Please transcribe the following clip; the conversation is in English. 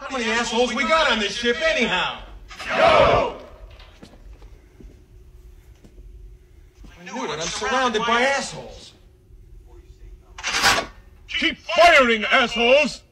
How many assholes we got on this ship anyhow? Yo! I knew it. I'm surrounded by assholes. Keep firing, assholes!